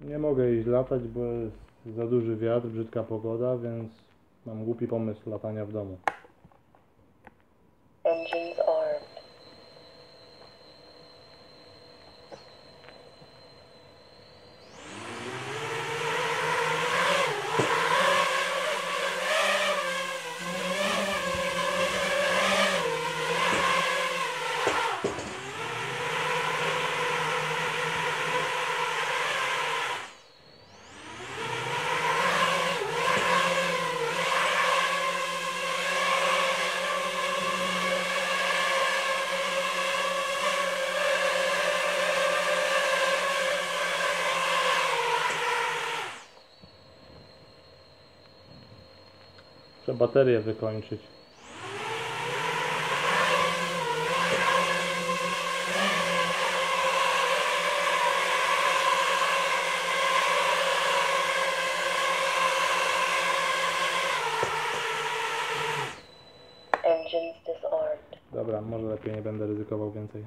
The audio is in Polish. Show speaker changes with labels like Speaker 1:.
Speaker 1: Nie mogę iść latać, bo jest za duży wiatr, brzydka pogoda, więc mam głupi pomysł latania w domu.
Speaker 2: Engines armed.
Speaker 1: Trzeba baterię wykończyć. Dobra, może lepiej nie będę ryzykował więcej.